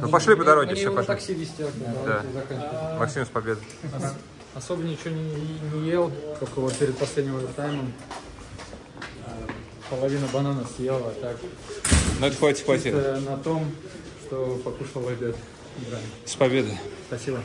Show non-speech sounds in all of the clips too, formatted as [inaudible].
Ну пошли по дороге, все пошли. такси везти. Да. Максим с победой. Особо ничего не, не ел, только вот перед последним овертаймом а, половину банана съел, а так Ну это хватит, хватит. на том, что покушал обед. С победой. Спасибо.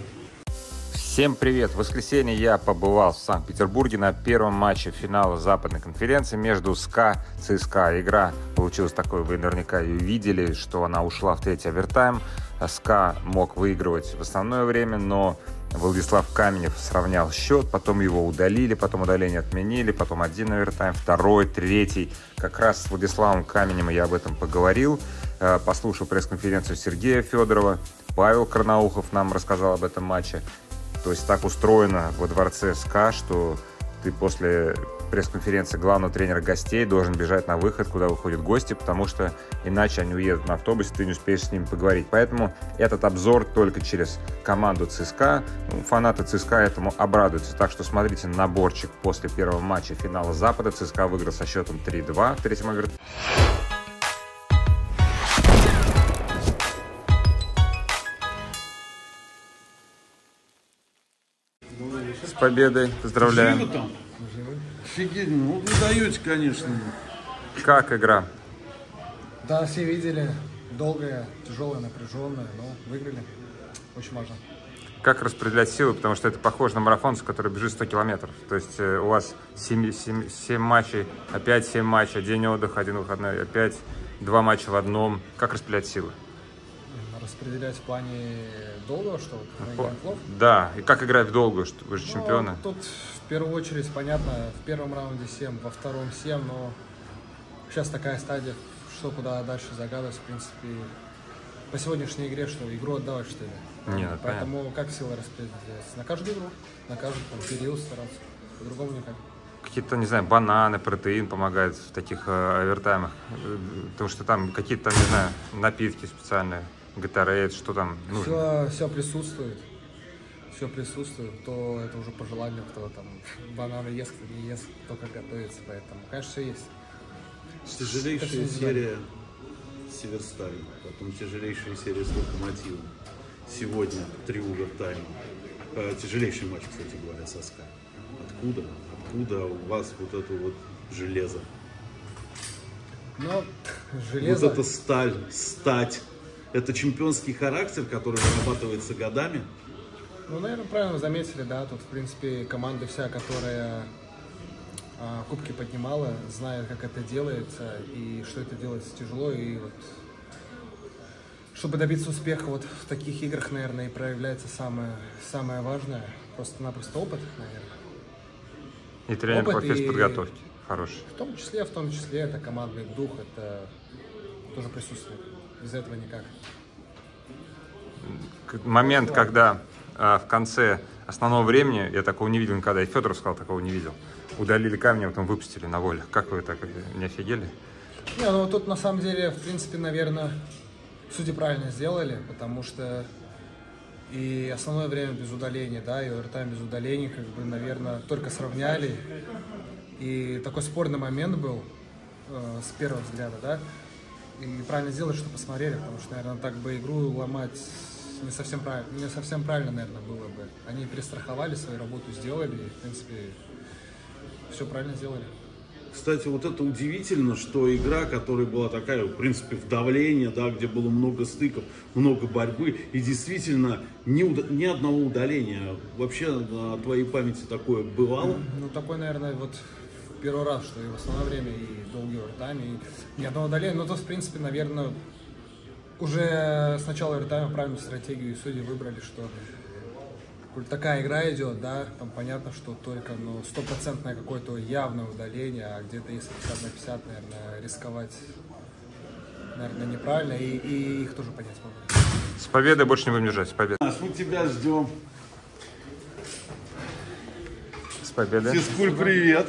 Всем привет! В воскресенье я побывал в Санкт-Петербурге на первом матче финала западной конференции между СКА и ЦСКА. Игра получилась такой, вы наверняка ее видели, что она ушла в третий овертайм. СКА мог выигрывать в основное время, но Владислав Каменев сравнял счет, потом его удалили, потом удаление отменили, потом один овертайм, второй, третий. Как раз с Владиславом Каменем я об этом поговорил, э, послушал пресс-конференцию Сергея Федорова, Павел Карнаухов нам рассказал об этом матче. То есть так устроено во дворце СКА, что ты после пресс-конференции главного тренера гостей должен бежать на выход, куда выходят гости, потому что иначе они уедут на автобусе, ты не успеешь с ними поговорить. Поэтому этот обзор только через команду ЦСКА. Ну, фанаты ЦСКА этому обрадуются. Так что смотрите наборчик после первого матча финала Запада. ЦСКА выиграл со счетом 3-2 в третьем овертайме. Победой, поздравляем. Живы там? Офигеть, ну вы даете, конечно. Как игра? Да, все видели. Долгая, тяжелая, напряженная, но выиграли. Очень важно. Как распределять силы, потому что это похоже на марафонца, который бежит 100 километров. То есть э, у вас 7, 7, 7 матчей, опять 7 матчей, день отдыха, один выходной, опять два матча в одном. Как распределять силы? Распределять в плане долгого, что вот, game flow. Да, и как играть в долгую, что вы же чемпионы. Ну, тут в первую очередь, понятно, в первом раунде 7, во втором 7, но сейчас такая стадия, что куда дальше загадывать, в принципе, по сегодняшней игре, что игру отдавать, что ли. Не, ну, Поэтому как силы распределяются? На каждую игру, на каждый там, период стараться. По-другому никак. Какие-то, не знаю, бананы, протеин помогают в таких э, овертаймах. Э, Потому что там какие-то, не знаю, напитки специальные, Gatorade, что там нужно. Все, все присутствует. Все присутствует, то это уже по желанию, кто там [laughs] бананы ест, кто не ест, кто как готовится, поэтому, конечно, все есть. Тяжелейшая серия Северсталь, потом тяжелейшая серия с Локомотивом. Сегодня три овертайма. Э, Тяжелейший матч, кстати говоря, со СКА. Откуда? Откуда у вас вот это вот железо? [laughs] Но железо... Вот это сталь, стать. Это чемпионский характер, который вырабатывается годами. Ну, наверное, правильно заметили, да, тут, в принципе, команда вся, которая а, кубки поднимала, знает, как это делается и что это делается тяжело, и вот чтобы добиться успеха вот в таких играх, наверное, и проявляется самое, самое важное, просто-напросто опыт, наверное. И тренер по опыт и- физподготовке хороший. В том числе, в том числе, это командный дух, это тоже присутствует. Без этого никак. Момент, когда а, в конце основного времени, я такого не видел никогда, и Федоров сказал, такого не видел. Удалили камни, а потом выпустили на волю. Как вы так, э, не офигели? Не, ну тут на самом деле, в принципе, наверное, судьи правильно сделали, потому что и основное время без удаления, да, и овертайм без удалений, как бы, наверное, только сравняли. И такой спорный момент был э, с первого взгляда, да. И правильно сделали, что посмотрели, потому что, наверное, так бы игру ломать не совсем правильно, не совсем правильно, наверное, было бы. Они перестраховали, свою работу сделали, и, в принципе, все правильно сделали. Кстати, вот это удивительно, что игра, которая была такая, в принципе, в давлении, да, где было много стыков, много борьбы, и действительно ни, уда- ни одного удаления. Вообще на твоей памяти такое бывало? Ну, такой, наверное, вот первый раз, что и в основное время, и долгие овертаймы, и ни одного удаления. Ну, то, в принципе, наверное, уже с начала овертайма правильную стратегию и судьи выбрали, что коль такая игра идет, да, там понятно, что только, ну, стопроцентное какое-то явное удаление, а где-то если 50 на 50, наверное, рисковать, наверное, неправильно, и, и их тоже понять могу. С победой больше не будем держать, с победой. Нас, мы тебя ждем. С победой. Физкуль, привет.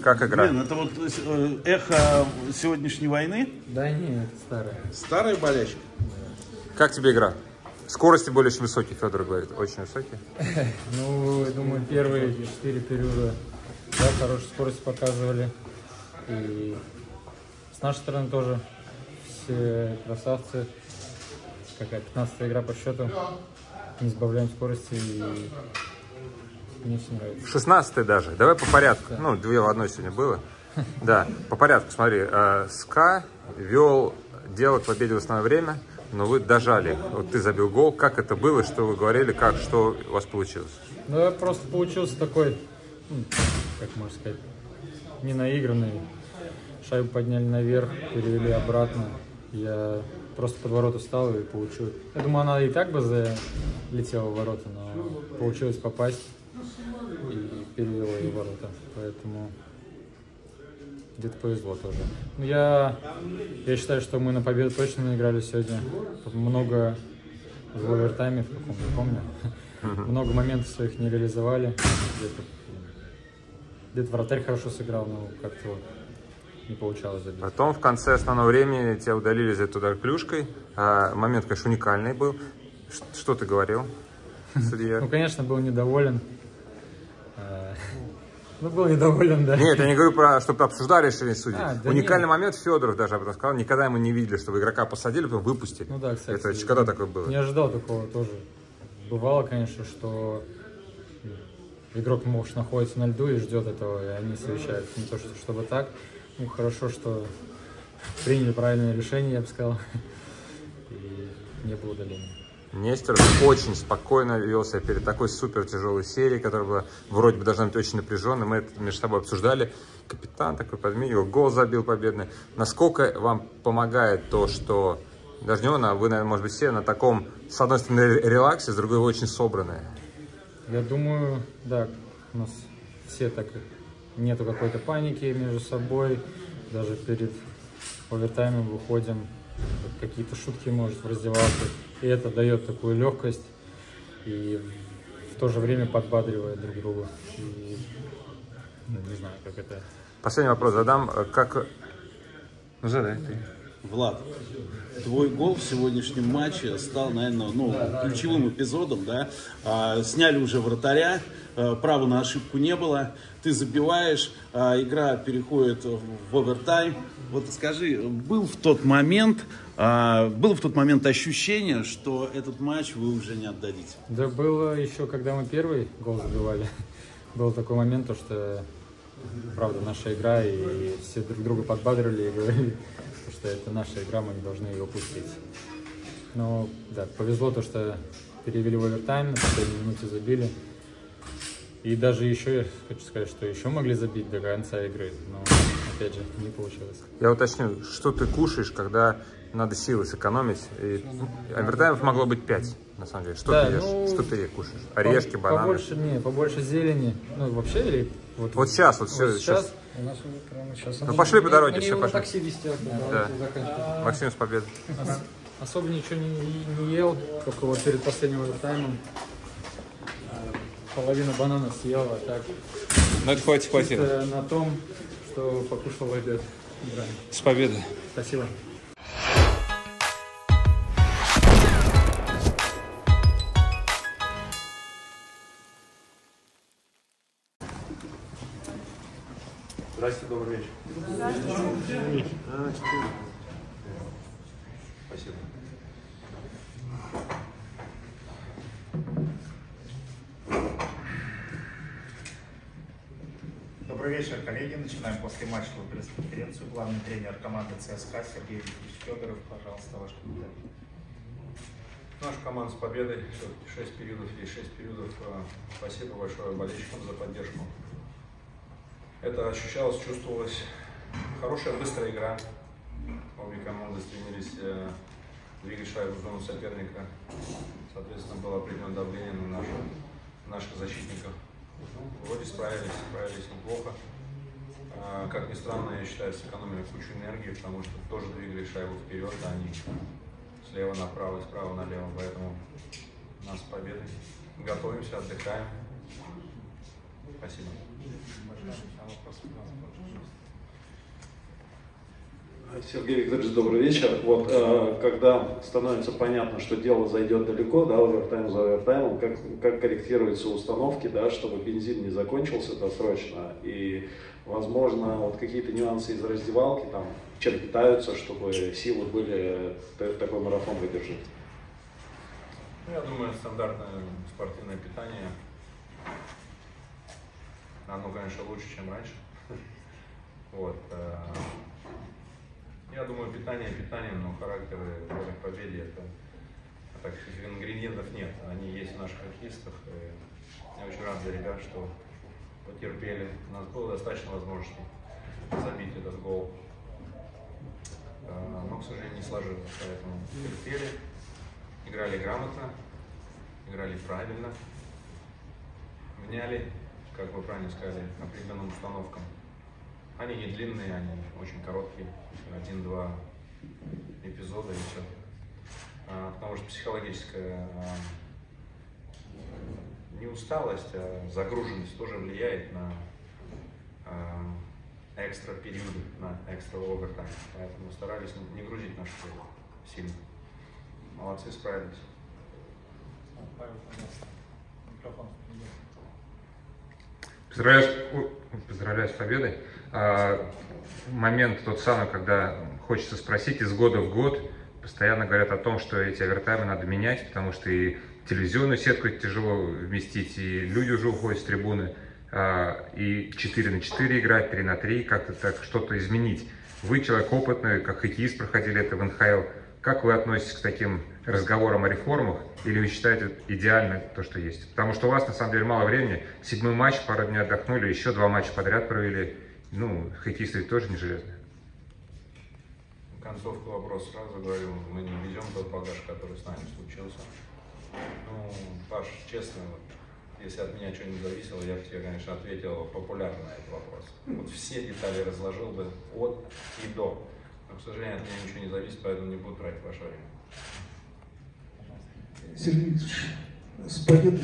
Как игра? Блин, это вот э, эхо сегодняшней войны. Да нет, старая. Старая болячка. Как тебе игра? Скорости более очень высокие, Федор говорит. Очень высокие. [laughs] Ну, я думаю, первые четыре периода да, хорошую скорость показывали. И с нашей стороны тоже все красавцы. Какая 15 игра по счету. Не сбавляем скорости и мне все нравится. 16 даже. Давай по порядку. Ну, две в одной сегодня было. Да, по порядку, смотри. э, СКА вел дело к победе в основное время, но вы дожали. Вот ты забил гол. Как это было? Что вы говорили? Как? Что у вас получилось? Ну, я просто получился такой, ну, как можно сказать, не наигранный. Шайбу подняли наверх, перевели обратно. Я просто под ворота встал и получил. Я думаю, она и так бы залетела в ворота, но получилось попасть перевела в ворота. Поэтому где-то повезло тоже. Ну, я, я считаю, что мы на победу точно наиграли сегодня. Много в овертайме, в каком не помню. Много моментов своих не реализовали. Где-то где-то вратарь хорошо сыграл, но как-то вот не получалось забить. Потом в конце основного времени тебя удалили за этот удар клюшкой. А, момент, конечно, уникальный был. Что ты говорил, [laughs] судья? Ну, конечно, был недоволен. Ну, был недоволен, да. Нет, я не говорю про, чтобы обсуждали решение судей. А, да Уникальный нет. момент Федоров даже об этом сказал. Никогда ему не видели, чтобы игрока посадили, потом выпустили. Ну да, кстати. Это ч- когда такое было? Не ожидал такого тоже. Бывало, конечно, что игрок, может, находится на льду и ждет этого, и они совещаются. Не то, что, чтобы так. Ну, хорошо, что приняли правильное решение, я бы сказал. [laughs] И не было удаления. Нестер очень спокойно вел себя перед такой супер тяжелой серией, которая была вроде бы должна быть очень напряженной. Мы это между собой обсуждали. Капитан такой подмигивал, гол забил победный. Насколько вам помогает то, что даже не он, а вы, наверное, может быть, все на таком, с одной стороны, релаксе, с другой, вы очень собранные. Я думаю, да, у нас все так нету какой-то паники между собой. Даже перед овертаймом выходим, какие-то шутки, может, в раздевалке. И это дает такую легкость и в то же время подбадривает друг друга. И, ну, не знаю, как это... Последний вопрос задам. Как... Ну, задай ты. Влад, твой гол в сегодняшнем матче стал, наверное, ну, ключевым эпизодом, да. А, сняли уже вратаря, а, права на ошибку не было. Ты забиваешь, а, игра переходит в овертайм. Вот скажи, был в тот момент, а, было в тот момент ощущение, что этот матч вы уже не отдадите? Да было еще, когда мы первый гол забивали, [laughs] был такой момент, то, что правда наша игра, и все друг друга подбадривали и говорили, то, [laughs] что это наша игра, мы не должны ее упустить. Но да, повезло то, что перевели в овертайм, на последней минуте забили. И даже еще, я хочу сказать, что еще могли забить до конца игры, но опять же не получилось. Я уточню, что ты кушаешь, когда надо силы сэкономить? И... Овертаймов могло быть 5, на самом деле. Что Да, ты ешь? ну, Что ты кушаешь? Орешки, По- бананы? Побольше, не, побольше зелени. Ну, вообще, или вот, Вот сейчас, вот всё, сейчас. сейчас. У нас прямо сейчас. Ну, пошли по дороге, все, пошли. такси везти, Да. заканчивать. Максим, с победой. Ос- Особо ничего не, не ел, только вот перед последним овертаймом э, половину банана съел, а так Ну, это хватит, чисто на том, что покушал этот да. С победой. Спасибо. Здравствуйте, добрый вечер. Спасибо. Добрый вечер, коллеги. Начинаем после матчевую пресс-конференцию. Главный тренер команды ЦСКА Сергей Викторович Федоров. Пожалуйста, ваш комментарий. Наша команда с победой. Все-таки 6 периодов есть 6 периодов. Э, Спасибо большое болельщикам за поддержку. Это ощущалось, чувствовалось. Хорошая, быстрая игра. Обе команды стремились э, двигать шайбу в зону соперника. Соответственно, было определенное давление на наших, наших защитников. Вроде справились, справились неплохо. А, Как ни странно, я считаю, сэкономили кучу энергии, потому что тоже двигали шайбу вперед, а они слева направо и справа налево. Поэтому у нас победы. Готовимся, отдыхаем. Спасибо. Сергей Викторович, добрый вечер. Вот э, когда становится понятно, что дело зайдет далеко, да, овертайм за овертаймом, как, как корректируются установки, да, чтобы бензин не закончился досрочно, и, возможно, вот какие-то нюансы из раздевалки, там, чем питаются, чтобы силы были такой марафон выдержать. Ну, я думаю, стандартное спортивное питание, оно, конечно, лучше, чем раньше. Вот. Э, я думаю, питание питанием, но характеры воля к победе это так ингредиентов нет. Они есть в наших хоккеистах. Я очень рад за ребят, что потерпели. У нас было достаточно возможностей забить этот гол. А, но, к сожалению, не сложилось. Поэтому терпели, играли грамотно, играли правильно, вняли, как вы правильно сказали, определенным установкам. Они не длинные, они очень короткие, один-два эпизода и все. А, потому что психологическая а, не усталость, а загруженность тоже влияет на а, экстра периоды, на экстра овертайм. Поэтому старались не грузить наш тело сильно. Молодцы, справились. Поздравляю, поздравляю с победой. А, момент тот самый, когда хочется спросить из года в год, постоянно говорят о том, что эти овертаймы надо менять, потому что и телевизионную сетку тяжело вместить, и люди уже уходят с трибуны, а, и 4 на 4 играть, 3 на 3, как-то так что-то изменить. Вы человек опытный, как хоккеист проходили это в НХЛ. Как вы относитесь к таким разговорам о реформах? Или вы считаете идеально то, что есть? Потому что у вас на самом деле мало времени. Седьмой матч, пару дней отдохнули, еще два матча подряд провели. Ну, хоккеисты тоже не железные. Концовку вопроса сразу говорю, мы не ведем тот багаж, который с нами случился. Ну, Паш, честно, если от меня что-нибудь зависело, я бы тебе, конечно, ответил популярно на этот вопрос. Вот все детали разложил бы от и до. Но, к сожалению, от меня ничего не зависит, поэтому не буду тратить ваше время. Сергей Викторович, с победой.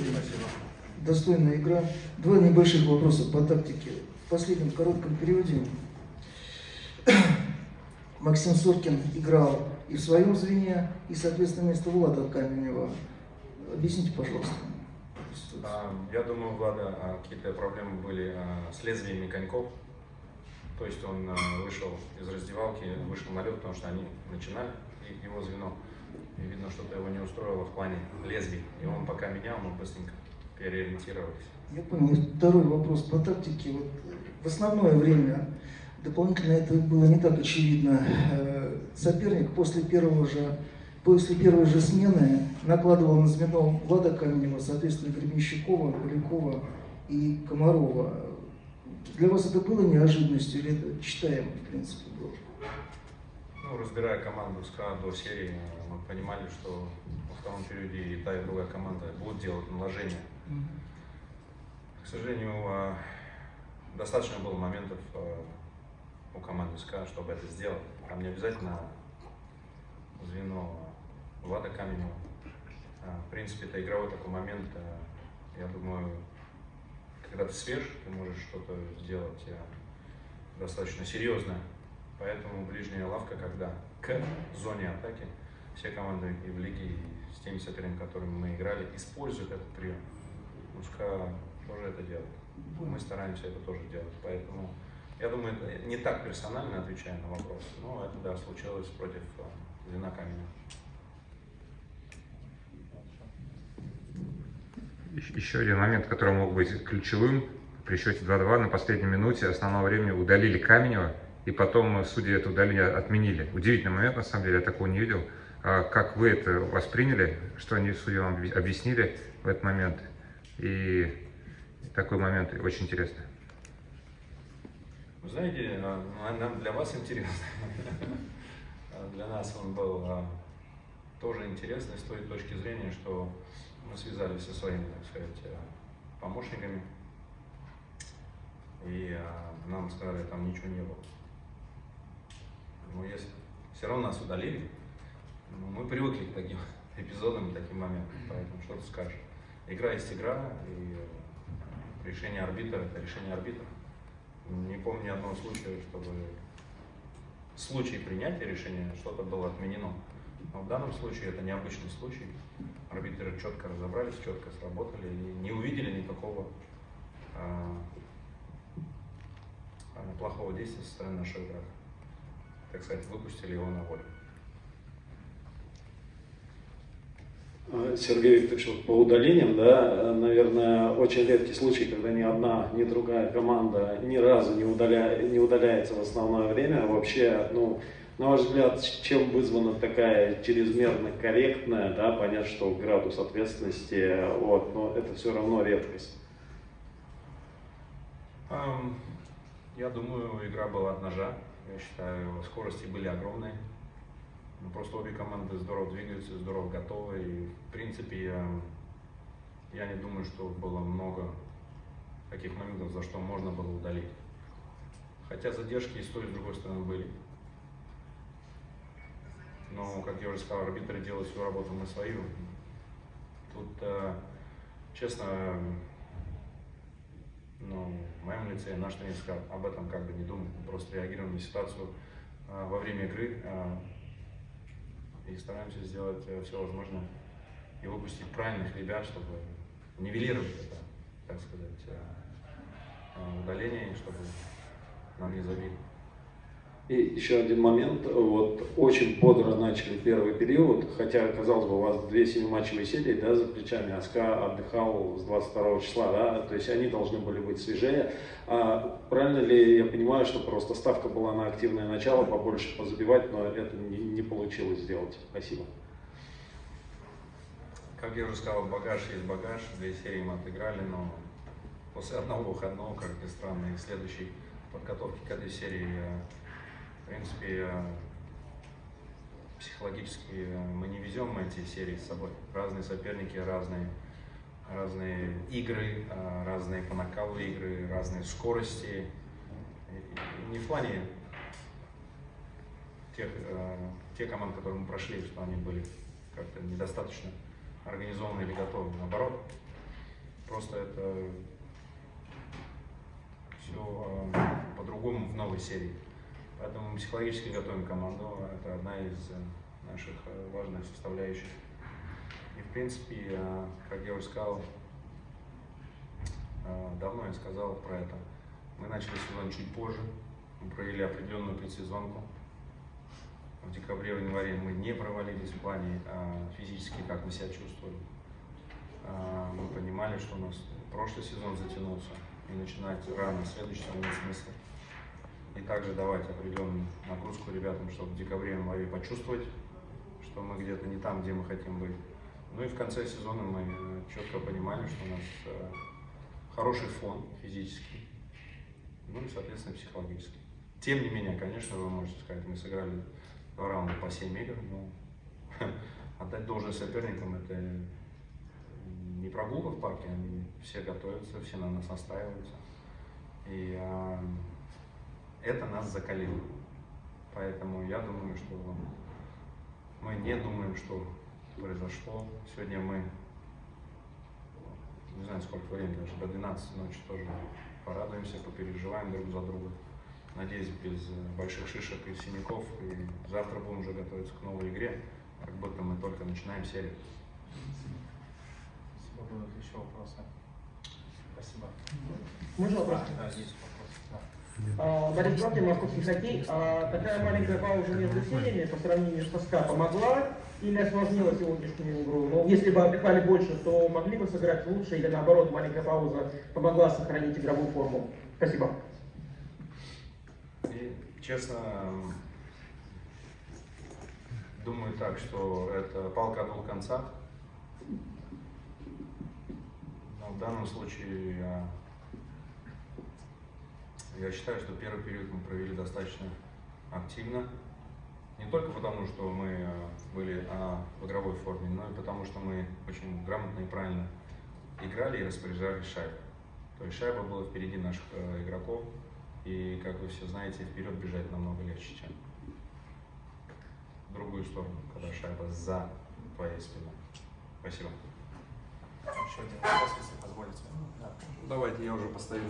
Достойная игра. Два небольших вопроса по тактике в последнем коротком периоде [clears throat] Максим Соркин играл и в своем звене, и, соответственно, вместо Влада Каменева. Объясните, пожалуйста. А, я думаю, у Влада а, какие-то проблемы были а, с лезвиями коньков. То есть он вышел из раздевалки, вышел на лед, потому что они начинали, его звено. И видно, что-то его не устроило в плане лезвий. И он пока менял, мы быстренько переориентировались. Я понял. Второй вопрос по тактике. Вот в основное время дополнительно это было не так очевидно. Э, соперник после первого же после первой же смены накладывал на звено Влада Каменева, соответственно, Гребенщикова, Полякова и Комарова. Для вас это было неожиданностью или это читаемо, в принципе, было? Ну, разбирая команду с до серии, мы понимали, что во втором периоде и та, и другая команда будут делать наложение. К сожалению, а, достаточно было моментов а, у команды СКА, чтобы это сделать. Там не обязательно звено Влада Каменева. А, в принципе, это игровой такой момент, я думаю, когда ты свеж, ты можешь что-то сделать достаточно серьезное. Поэтому ближняя лавка, когда к зоне атаки все команды и в лиге, и с теми соперниками, которыми мы играли, используют этот прием. Пускай тоже это делать. Мы стараемся это тоже делать. Поэтому я думаю, это не так персонально отвечая на вопрос, но это да, случилось против звена э, Каменя. Еще один момент, который мог быть ключевым. При счете 2-2 на последней минуте основного времени удалили Каменева, и потом судьи это удаление отменили. Удивительный момент, на самом деле, я такого не видел. А как вы это восприняли, что они судьи вам объяснили в этот момент? И такой момент очень интересный. Вы знаете, нам для вас интересно. А для нас он был а, тоже интересный с той точки зрения, что мы связались со своими, так сказать, а, помощниками, и нам сказали, там ничего не было. Но если все равно нас удалили, мы привыкли к таким [laughs] эпизодам, к таким моментам, поэтому что ты скажешь. Игра есть игра, и решение арбитра – это решение арбитра. Не помню ни одного случая, чтобы в случае принятия решения что-то было отменено. Но в данном случае это необычный случай. Арбитры четко разобрались, четко сработали и не увидели никакого а, а, плохого действия со стороны нашего игрока. Так сказать, выпустили его на волю. А, Сергей Викторович, вот по удалениям, да, наверное, очень редкий случай, когда ни одна, ни другая команда ни разу не, удаля, не удаляется в основное время. Вообще, ну, на ваш взгляд, чем вызвана такая чрезмерно корректная, да, понятно, что градус ответственности, вот, но это все равно редкость. Я думаю, игра была от ножа. Я считаю, скорости были огромные. Ну, просто обе команды здорово двигаются, здорово готовы. И, в принципе, я, я не думаю, что было много таких моментов, за что можно было удалить. Хотя задержки и с той, и с другой стороны были. Но, как я уже сказал, арбитры делают свою работу, мы свою. Тут, э, честно, ну, в моем лице на не сказал, об этом как бы не думал. Просто реагируем на ситуацию э, во время игры. И стараемся сделать э, все возможное и выпустить правильных ребят, чтобы нивелировать это, так сказать, э, э, удаление, чтобы нам не забили. И еще один момент. Вот очень бодро начали первый период, хотя, казалось бы, у вас две семиматчевые серии да, за плечами, АСКА отдыхал с 22 числа, да, то есть они должны были быть свежее. А правильно ли я понимаю, что просто ставка была на активное начало, побольше позабивать, но это не, не получилось сделать? Спасибо. Как я уже сказал, багаж есть багаж, две серии мы отыграли, но после одного выходного, как ни странно, и следующей подготовки к этой серии в принципе, психологически мы не везем эти серии с собой. Разные соперники, разные, разные игры, разные по накалу игры, разные скорости. И не в плане тех, тех команд, которые мы прошли, что они были как-то недостаточно организованы или готовы. Наоборот, просто это все по-другому в новой серии. Поэтому мы психологически готовим команду. Это одна из э, наших э, важных составляющих. И в принципе, э, как я уже сказал, давно я сказал про это. Мы начали сезон чуть позже. Мы провели определенную предсезонку. В декабре, в январе мы не провалились в плане физически, как мы себя чувствовали. Мы понимали, что у нас прошлый сезон затянулся, и начинать рано следующий сезон нет смысла и также давать определенную нагрузку ребятам, чтобы в декабре-январе почувствовать, что мы где-то не там, где мы хотим быть. Ну и в конце сезона мы э, четко понимали, что у нас э, хороший фон физический, ну и, соответственно, психологический. Тем не менее, конечно, вы можете сказать, мы сыграли два раунда по 7 игр, но [laughs] отдать должное соперникам это не прогулка в парке, они все готовятся, все на нас настраиваются. И а, это нас закалило. Поэтому я думаю, что мы не думаем, что произошло. Сегодня мы, не знаю сколько времени, даже до 12 ночи тоже порадуемся, попереживаем друг за друга. Надеюсь, без больших шишек и синяков. И завтра будем уже готовиться к новой игре, как будто мы только начинаем серию. Спасибо. Будут еще вопросы? Спасибо. Можно вопрос? Да, есть. А, Борис Бабкин, московский хоккей. А, такая маленькая пауза между сериями по сравнению с СКА помогла или осложнила сегодняшнюю игру? Ну, если бы отдыхали больше, то могли бы сыграть лучше или наоборот маленькая пауза помогла сохранить игровую форму? Спасибо. И, честно, думаю так, что это палка о двух концах. Но в данном случае я считаю, что первый период мы провели достаточно активно. Не только потому, что мы э, были а, в игровой форме, но и потому, что мы очень грамотно и правильно играли и распоряжались шайбой. То есть шайба была впереди наших э, игроков, и, как вы все знаете, вперед бежать намного легче, чем в другую сторону, когда шайба за твоей спиной. Спасибо. Еще один вопрос, если позволите. Да. Давайте, я уже постою,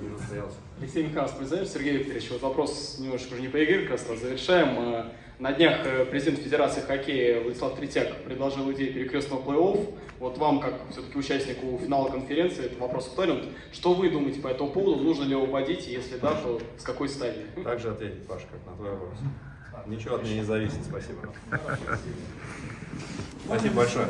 не застоялся. Алексей Михайлович, представляешь, Сергей Викторович, вот вопрос немножко уже не по игре, как раз завершаем. Э, На днях э, президент Федерации хоккея Владислав Третьяк предложил идею перекрестного плей-офф. Вот вам, как все-таки участнику финала конференции, этот вопрос актуален. Что вы думаете по этому поводу? Нужно ли его вводить? Если да, то с какой стадии? Так же ответить, Паш, как на твой вопрос. Ничего от меня не зависит, спасибо. Спасибо большое.